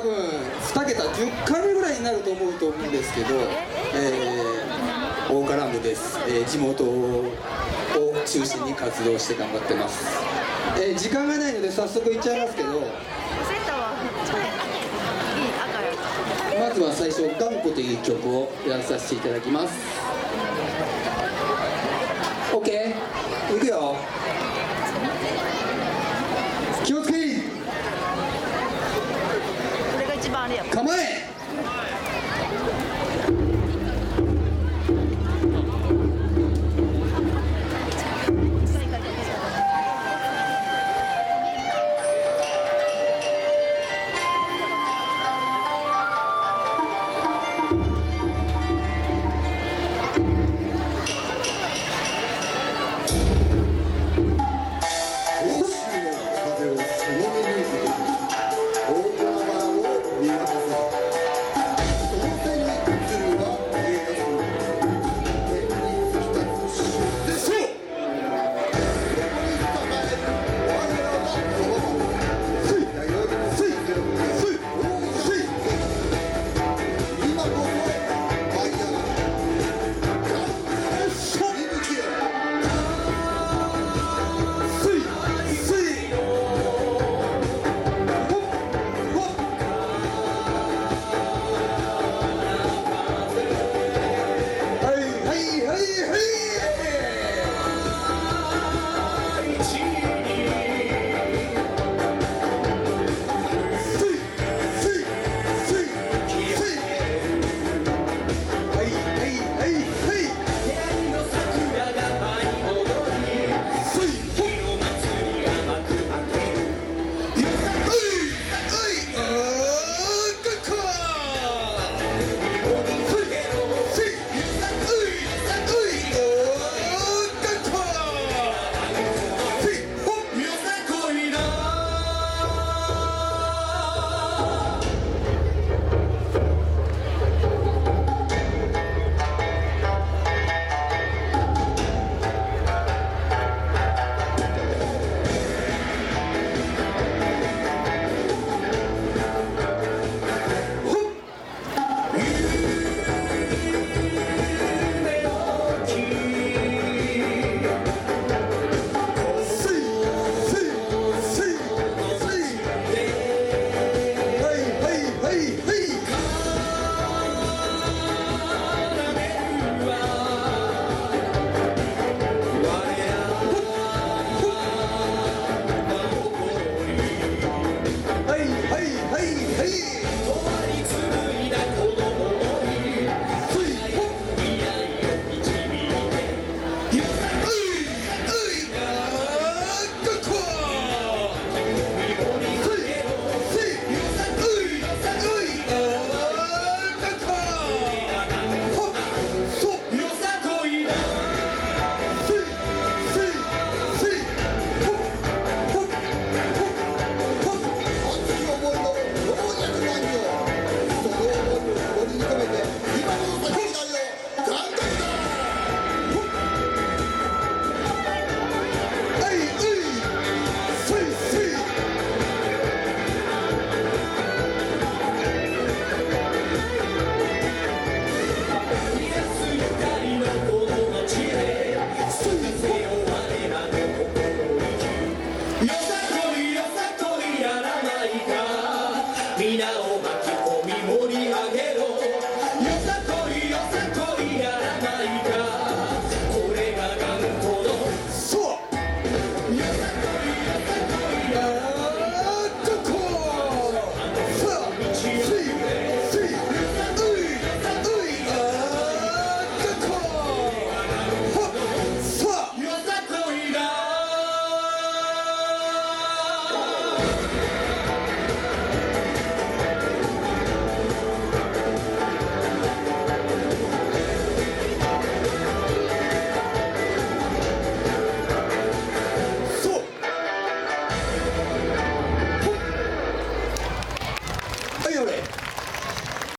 多分2桁10回目ぐらいになると思うと思うんですけど、えー、大ランです、えー、地元を中心に活動して頑張ってます、えー、時間がないので早速いっちゃいますけどまずは最初「頑固」という曲をやらさせていただきます。OK いくよ。